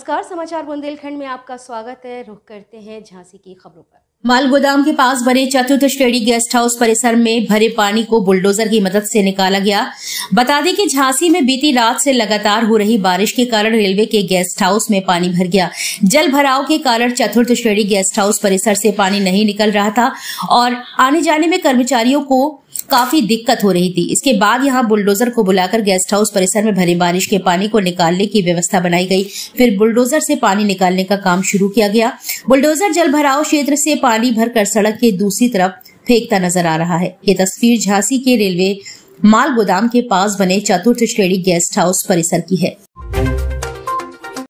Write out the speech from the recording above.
समाचार बुंदेलखंड में आपका स्वागत है। रुख करते हैं झांसी की खबरों पर। माल गोदाम के पास बने चतुर्थ श्रेणी गेस्ट हाउस परिसर में भरे पानी को बुलडोजर की मदद से निकाला गया। बता दें कि झांसी में बीती रात से लगातार हो रही बारिश के कारण रेलवे के गेस्ट हाउस में पानी भर गया। जल भराव के कारण चतुर्थ श्रेणी गेस्ट हाउस परिसर से पानी नहीं निकल रहा था और आने जाने में कर्मचारियों को काफ़ी दिक्कत हो रही थी। इसके बाद यहाँ बुलडोजर को बुलाकर गेस्ट हाउस परिसर में भरी बारिश के पानी को निकालने की व्यवस्था बनाई गई। फिर बुलडोजर से पानी निकालने का काम शुरू किया गया। बुलडोजर जल भराव क्षेत्र से पानी भरकर सड़क के दूसरी तरफ़ फेंकता नज़र आ रहा है। ये तस्वीर झांसी के रेलवे माल गोदाम के पास बने चतुर्थ श्रेणी गेस्ट हाउस परिसर की है।